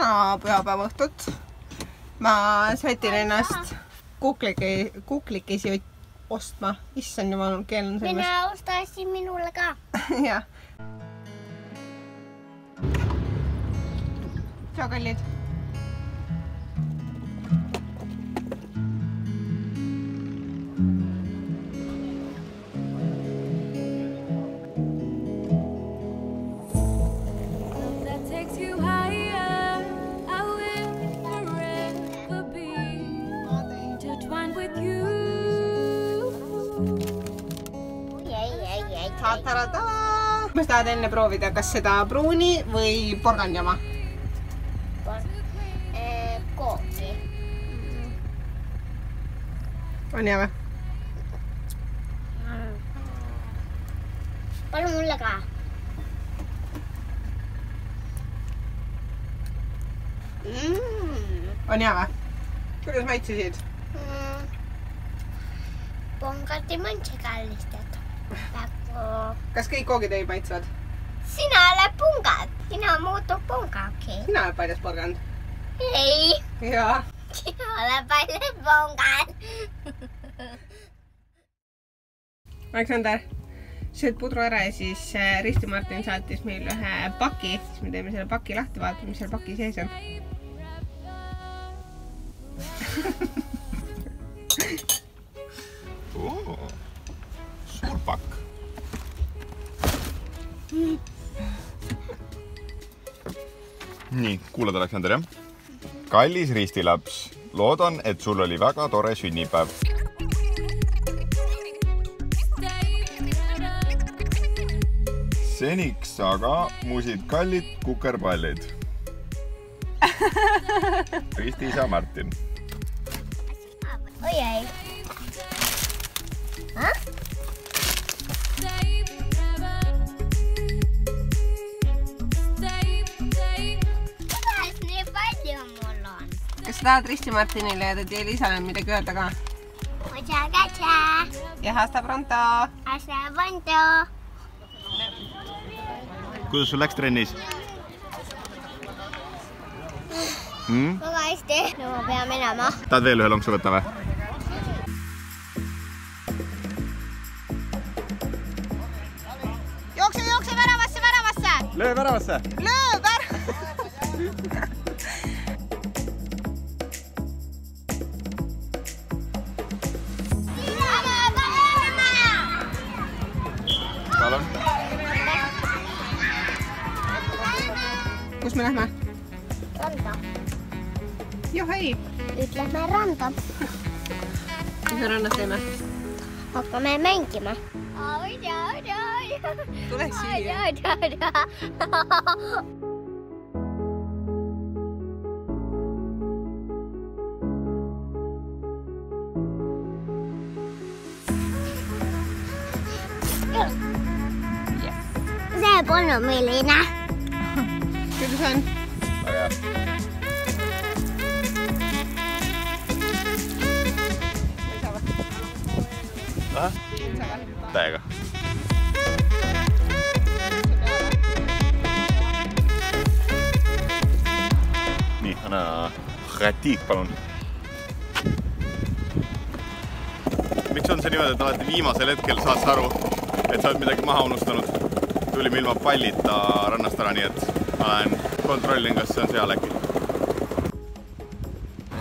kena pühapäeva õhtut. ma sätin ennast kuklike, kuklikesi ostma. issand jumal, keel on selles. mina ostasin minule ka. jah. tšau, kallid. Kas tahad enne proovida, kas seda pruuni või porgandjama? kooki. on hea või? palun mulle ka. Mm. on hea või? kuidas maitsesid? Pongati mõnsi kallistada. Kas kõik koogid ei maitsevad? sina oled pungad, sina muutud pungaks. sina oled paljas porgand. ei, jaa. sina oled palju pungad. Aleksander, sööd pudru ära ja siis äh, Risti Martin saatis meile ühe paki, siis me teeme selle paki lahti, vaatame, mis seal paki sees on. suur pakk. nii, kuulad, Aleksander, jah? kallis ristilaps, loodan, et sul oli väga tore sünnipäev. seniks aga musid kallid kukerpallid. risti isa Martin. oi sa tahad Risti Martinile ja tädi Elisale midagi öelda ka? Ja hasta pronto. hasta pronto. kuidas sul läks trennis mm?? väga hästi. no ma pean minema. tahad veel ühe lonksu võtta või? jookse, jookse väravasse, väravasse. löö väravasse. löö värav. kus me lähme? randa, johei, ütleme randa, mis me rannas teeme? hakkame mängima. tule siia. see polnud milline. kuidas on? Väga hea. ahah, täiega. nii, anna rätiik, palun. miks on see niimoodi, et alati viimasel hetkel saad sa aru, et sa oled midagi maha unustanud? tulime ilma pallita rannast ära, nii et ma lähen kontrollin, kas see on seal äkki.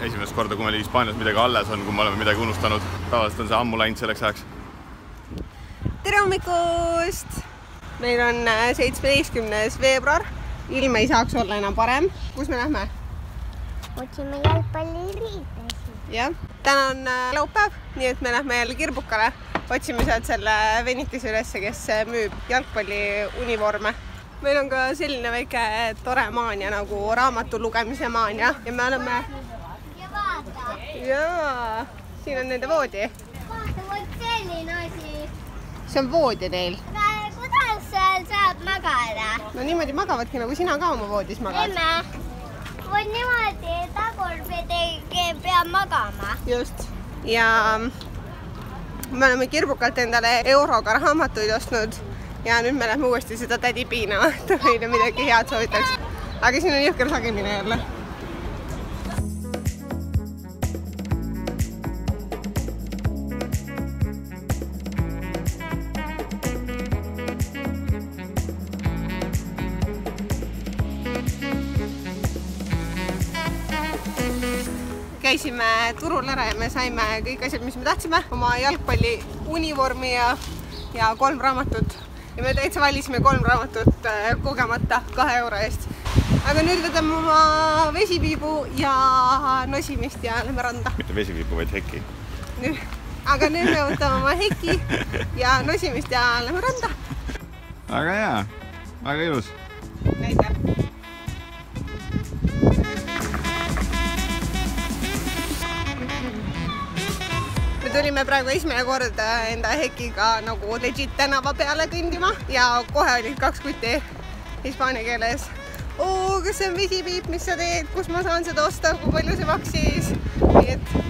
esimest korda, kui meil Hispaanias midagi alles on, kui me oleme midagi unustanud, tavaliselt on see ammu läinud selleks ajaks. tere hommikust! meil on äh, seitsmeteistkümnes veebruar, ilm ei saaks olla enam parem. kus me lähme? otsime jalgpalliriidesid. jah, täna on äh, laupäev, nii et me lähme jälle Kirbukale, otsime sealt selle vennikese ülesse, kes äh, müüb jalgpalliunivorme. Meil on ka selline väike tore maania nagu raamatu lugemise maania ja me oleme ja vaata, jaa, siin on nende voodi, vaata, vot selline asi. see on voodi neil. kuidas seal saab magada? no niimoodi magavadki nagu sina ka oma voodis magad. emme, vot niimoodi tagurpidi peab magama. just ja me oleme Kirbukalt endale euroga raamatuid ostnud ja nüüd me lähme uuesti seda tädi piinama, et ta meile midagi head soovitaks. aga siin on jõhker sagemine jälle käisime turul ära ja me saime kõik asjad, mis me tahtsime, oma jalgpalli univormi ja, ja kolm raamatut. Ja me täitsa valisime kolm raamatut äh, kogemata kahe euro eest. aga nüüd võtame oma vesipiibu ja nosimist ja lähme randa. mitte vesipiipu, vaid heki. aga nüüd me võtame oma heki ja nosimist ja lähme randa. väga hea, väga ilus. Tulime praegu esimene kord enda hekiga nagu legit tänava peale kõndima ja kohe olid kaks kuti hispaania keeles. kas see on vesipiip, mis sa teed, kus ma saan seda osta, kui palju see maksis? nii et